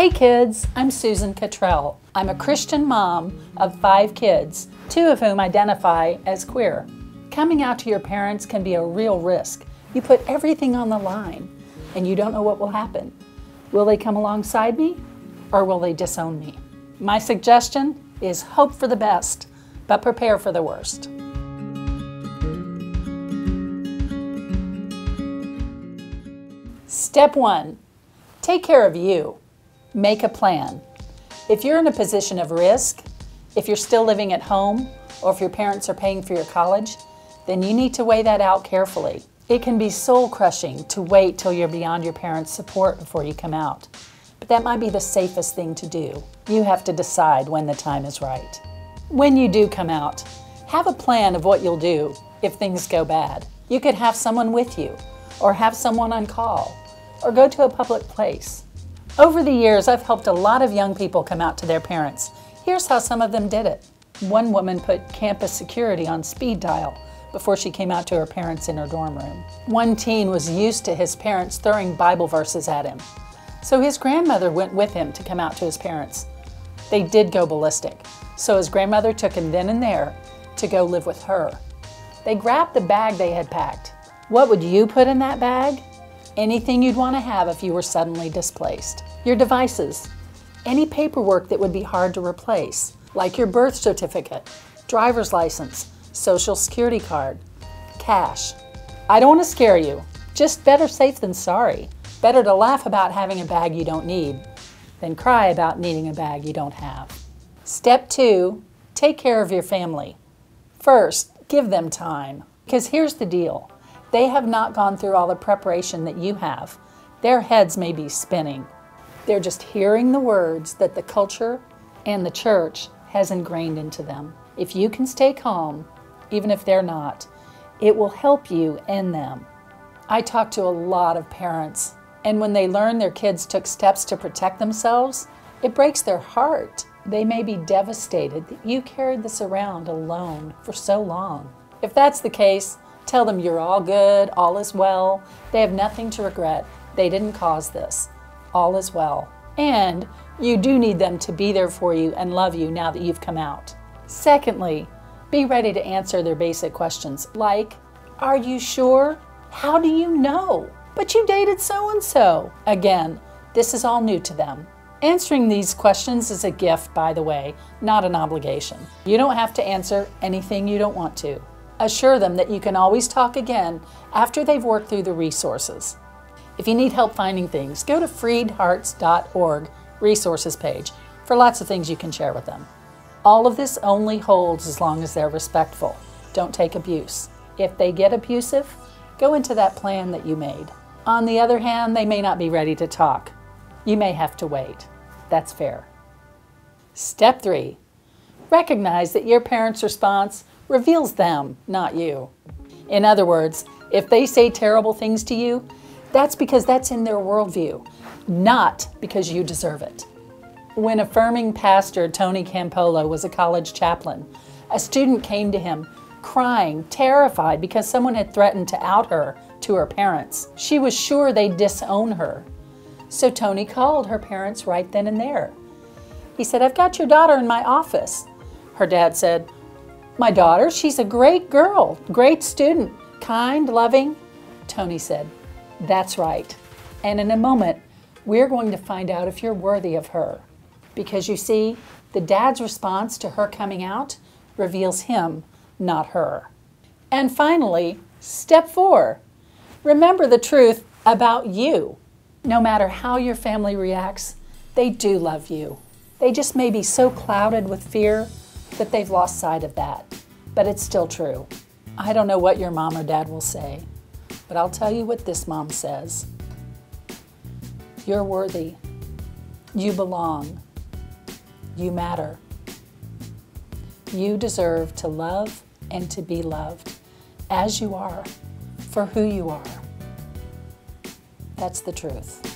Hey kids, I'm Susan Cottrell. I'm a Christian mom of five kids, two of whom identify as queer. Coming out to your parents can be a real risk. You put everything on the line and you don't know what will happen. Will they come alongside me or will they disown me? My suggestion is hope for the best, but prepare for the worst. Step one, take care of you. Make a plan. If you're in a position of risk, if you're still living at home, or if your parents are paying for your college, then you need to weigh that out carefully. It can be soul crushing to wait till you're beyond your parents' support before you come out. But that might be the safest thing to do. You have to decide when the time is right. When you do come out, have a plan of what you'll do if things go bad. You could have someone with you, or have someone on call, or go to a public place. Over the years, I've helped a lot of young people come out to their parents. Here's how some of them did it. One woman put campus security on speed dial before she came out to her parents in her dorm room. One teen was used to his parents throwing Bible verses at him. So his grandmother went with him to come out to his parents. They did go ballistic, so his grandmother took him then and there to go live with her. They grabbed the bag they had packed. What would you put in that bag? anything you'd want to have if you were suddenly displaced. Your devices, any paperwork that would be hard to replace, like your birth certificate, driver's license, social security card, cash. I don't want to scare you, just better safe than sorry. Better to laugh about having a bag you don't need than cry about needing a bag you don't have. Step two, take care of your family. First, give them time. Because here's the deal they have not gone through all the preparation that you have. Their heads may be spinning. They're just hearing the words that the culture and the church has ingrained into them. If you can stay calm, even if they're not, it will help you and them. I talk to a lot of parents, and when they learn their kids took steps to protect themselves, it breaks their heart. They may be devastated that you carried this around alone for so long. If that's the case, Tell them you're all good, all is well. They have nothing to regret. They didn't cause this. All is well. And you do need them to be there for you and love you now that you've come out. Secondly, be ready to answer their basic questions like, Are you sure? How do you know? But you dated so and so. Again, this is all new to them. Answering these questions is a gift, by the way, not an obligation. You don't have to answer anything you don't want to assure them that you can always talk again after they've worked through the resources. If you need help finding things, go to freedhearts.org resources page for lots of things you can share with them. All of this only holds as long as they're respectful. Don't take abuse. If they get abusive, go into that plan that you made. On the other hand, they may not be ready to talk. You may have to wait. That's fair. Step three, recognize that your parents' response reveals them, not you. In other words, if they say terrible things to you, that's because that's in their worldview, not because you deserve it. When affirming pastor Tony Campolo was a college chaplain, a student came to him crying, terrified because someone had threatened to out her to her parents. She was sure they'd disown her. So Tony called her parents right then and there. He said, I've got your daughter in my office. Her dad said, my daughter, she's a great girl, great student, kind, loving. Tony said, That's right. And in a moment, we're going to find out if you're worthy of her. Because you see, the dad's response to her coming out reveals him, not her. And finally, step four remember the truth about you. No matter how your family reacts, they do love you. They just may be so clouded with fear that they've lost sight of that. But it's still true. I don't know what your mom or dad will say, but I'll tell you what this mom says. You're worthy. You belong. You matter. You deserve to love and to be loved as you are, for who you are. That's the truth.